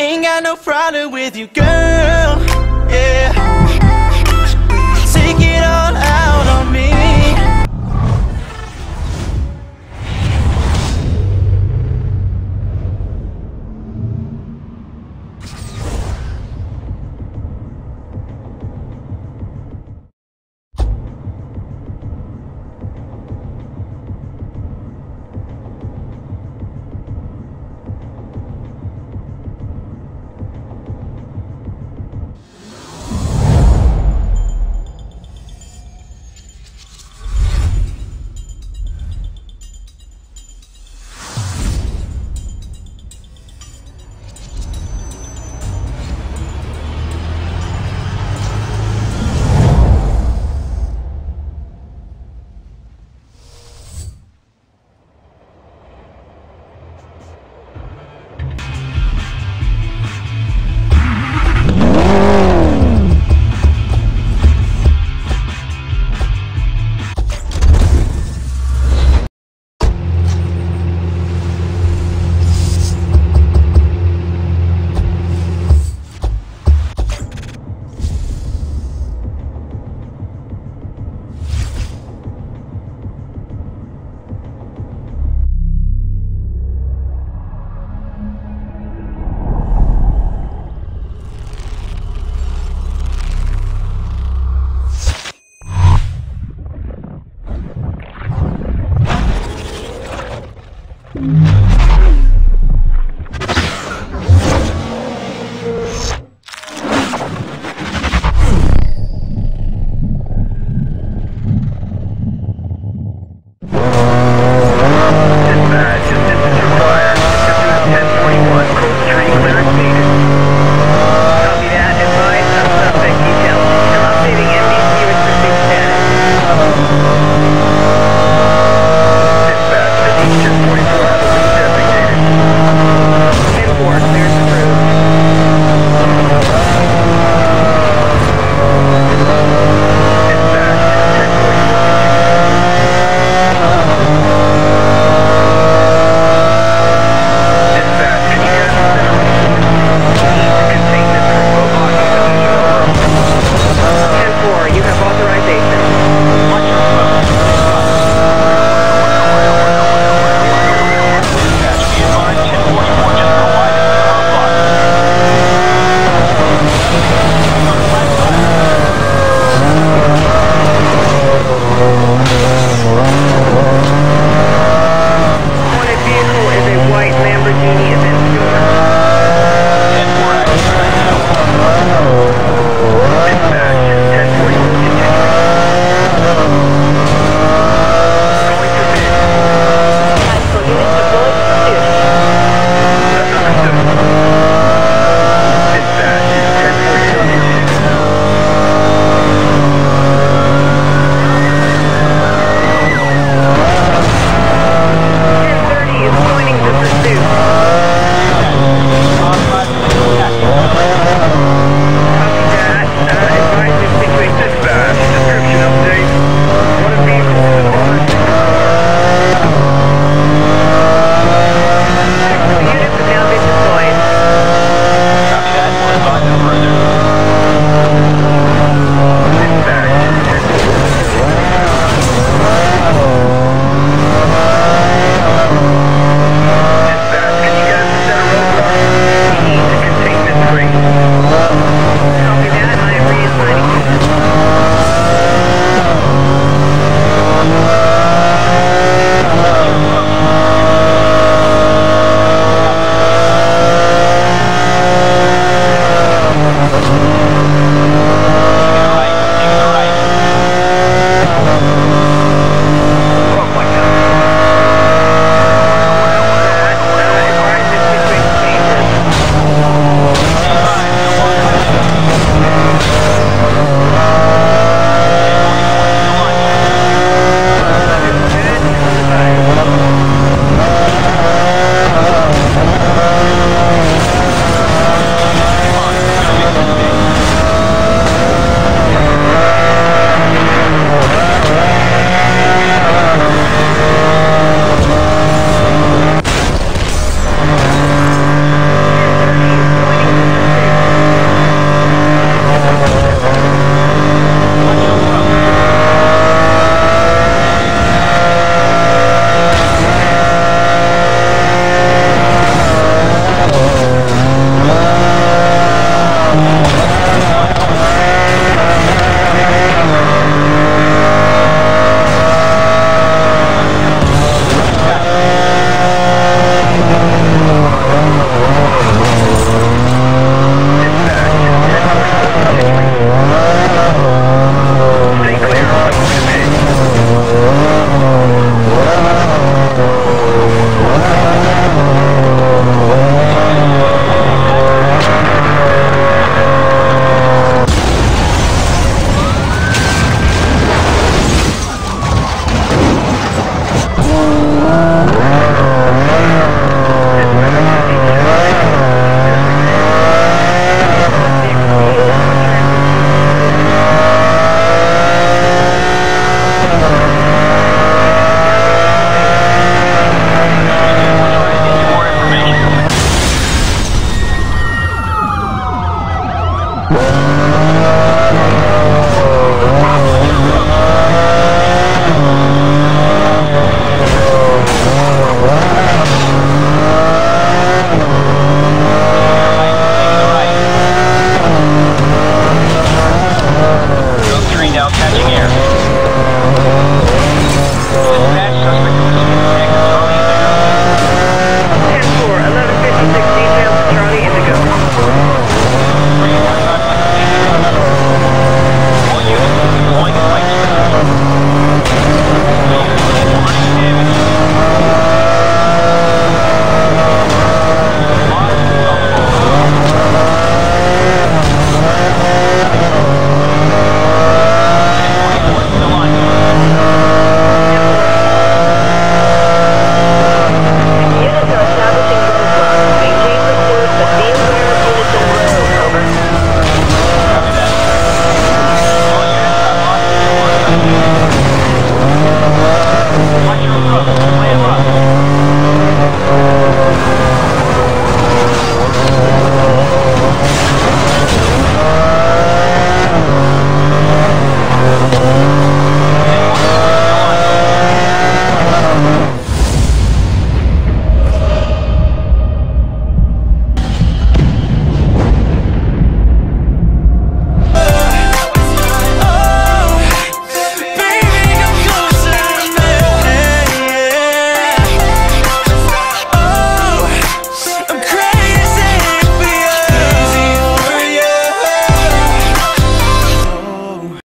Ain't got no problem with you, girl. Yeah.